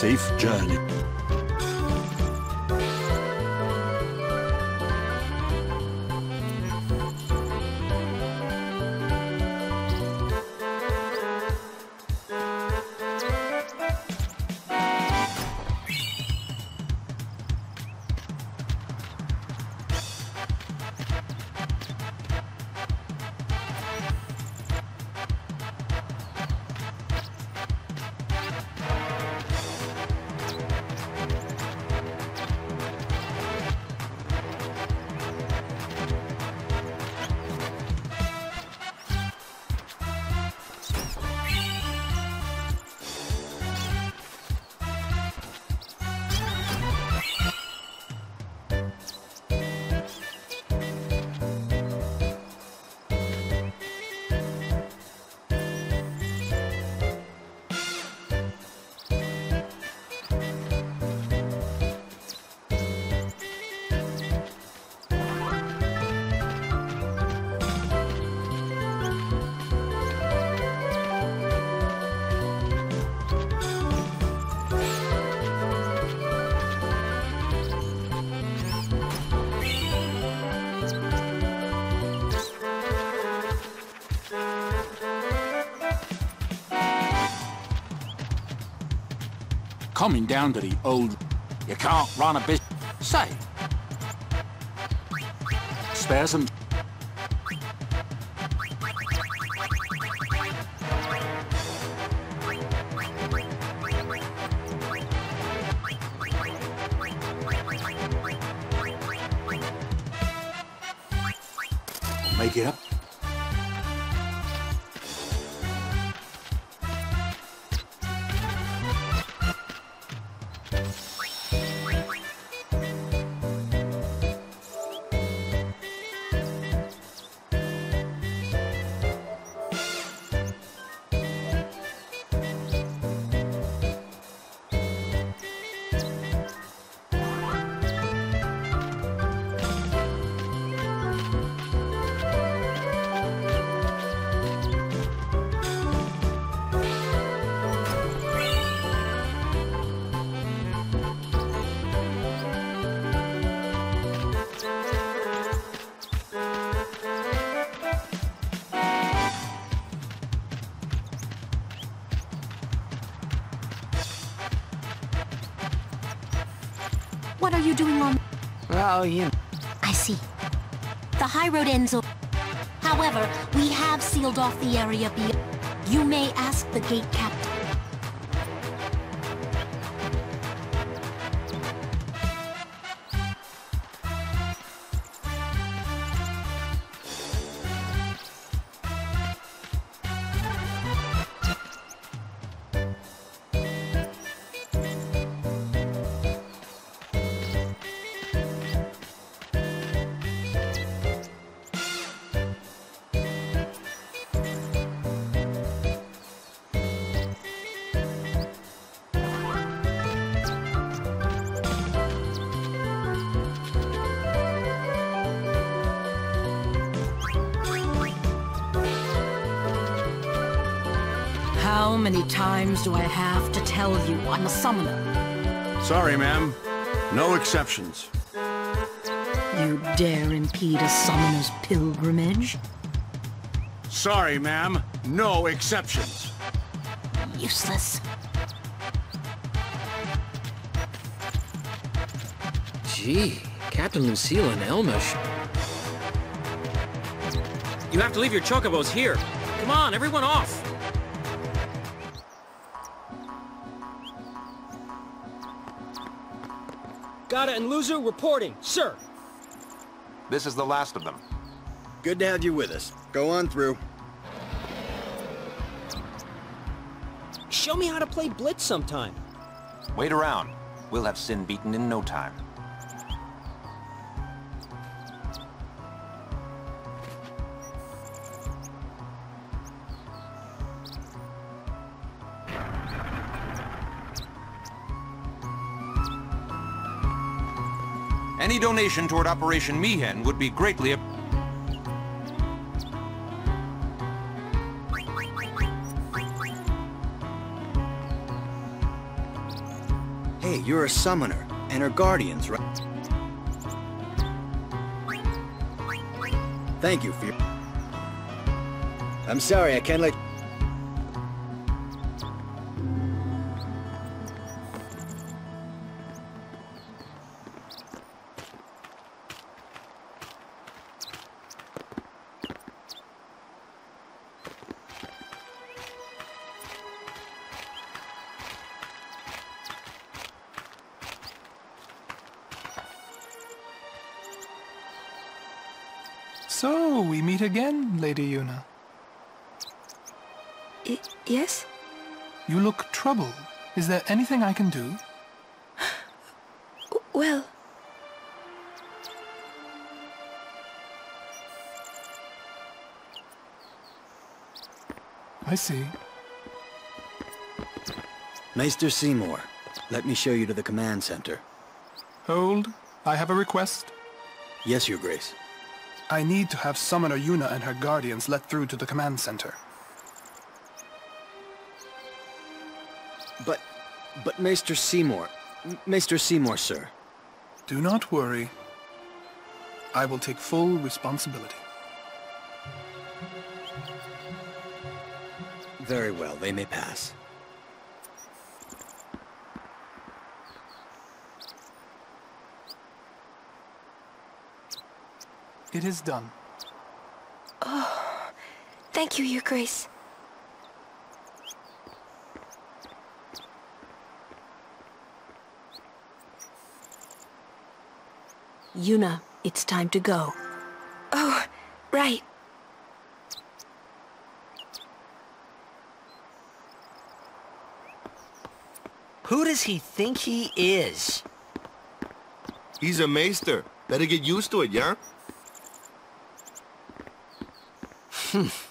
safe journey. Coming down to the old... You can't run a business... Say. Spare some... Make it up. What are you doing on... Well, you... I see. The high road ends However, we have sealed off the area beyond... You may ask the gate How many times do I have to tell you I'm a summoner? Sorry, ma'am. No exceptions. You dare impede a summoner's pilgrimage? Sorry, ma'am. No exceptions. Useless. Gee, Captain Lucil and Elmish. You have to leave your chocobos here. Come on, everyone off! Gatta and Luzzu reporting, sir. This is the last of them. Good to have you with us. Go on through. Show me how to play Blitz sometime. Wait around. We'll have Sin beaten in no time. Any donation toward Operation Mi'ihen would be greatly Hey, you're a summoner, and her guardians, right? Thank you your... I'm sorry, I can't let... So, we meet again, Lady Yuna. Y yes? You look troubled. Is there anything I can do? Well... I see. Maester Seymour, let me show you to the command center. Hold. I have a request. Yes, Your Grace. I need to have Summoner Yuna and her guardians let through to the command center. But... but Maester Seymour... Maester Seymour, sir. Do not worry. I will take full responsibility. Very well, they may pass. It is done. Oh, thank you, Your Grace. Yuna, it's time to go. Oh, right. Who does he think he is? He's a maester. Better get used to it, yeah? Hmm.